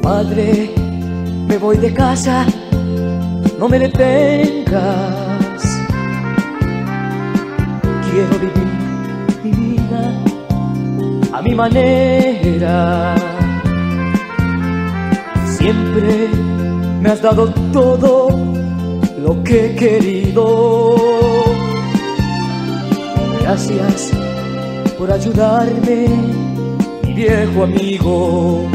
Padre, me voy de casa, no me detengas. Quiero vivir a mi manera. Siempre me has dado todo lo que he querido. Gracias por ayudarme, mi viejo amigo.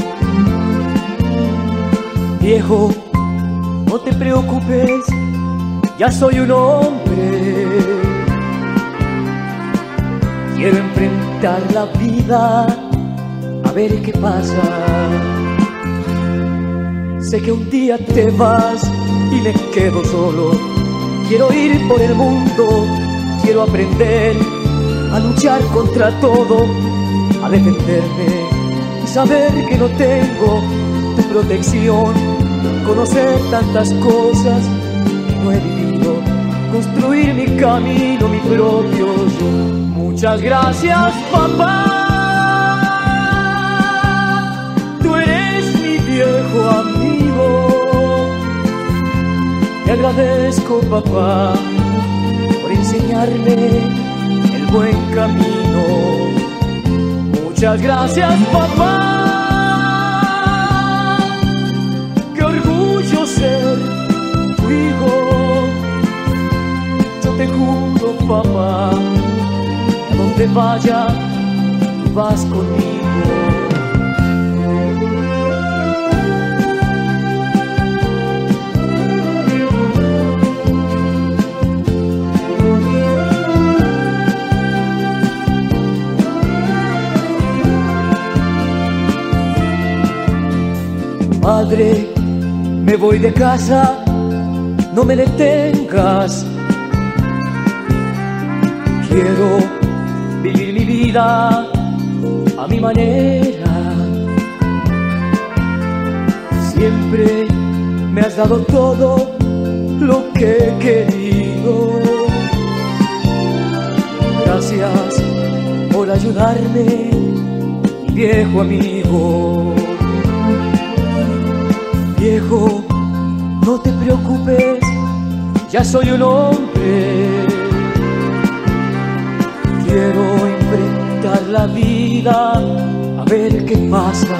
Viejo, no te preocupes, ya soy un hombre. Quiero enfrentar la vida a ver qué pasa. Sé que un día te vas y me quedo solo. Quiero ir por el mundo, quiero aprender a luchar contra todo, a defenderme y saber que no tengo tu protección, conocer tantas cosas no he vivido, construir mi camino, mi propio yo. Muchas gracias, papá. Tú eres mi viejo amigo. Te agradezco, papá, por enseñarme el buen camino. Muchas gracias, papá. Vaya, vas conmigo. Padre, me voy de casa, no me detengas. Quiero vivir mi vida a mi manera. Siempre me has dado todo lo que he querido. Gracias por ayudarme, viejo amigo. Viejo, no te preocupes, ya soy un hombre. La vida a ver qué pasa.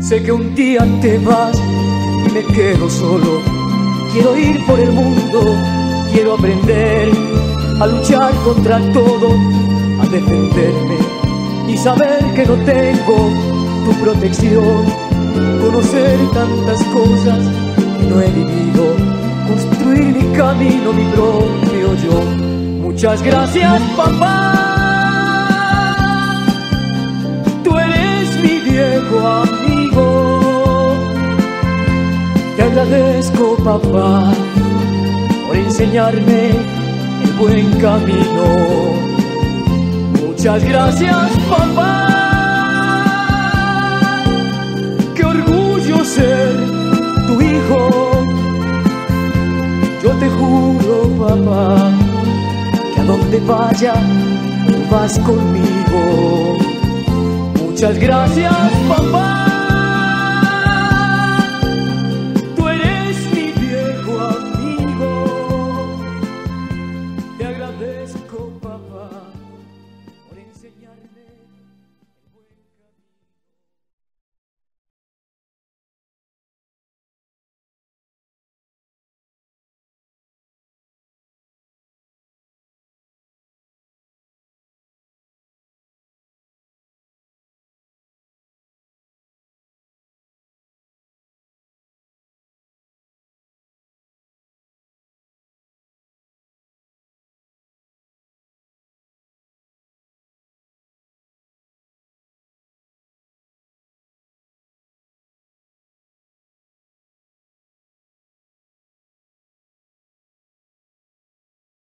Sé que un día te vas y me quedo solo. Quiero ir por el mundo, quiero aprender a luchar contra todo, a defenderme y saber que no tengo tu protección conocer tantas cosas que no he vivido, construir mi camino, mi propio yo. Muchas gracias, papá. Mi viejo amigo. Te agradezco, papá, por enseñarme el buen camino. Muchas gracias, papá. ser tu hijo. Yo te juro, papá, que a donde vaya, tú vas conmigo. Muchas gracias, papá.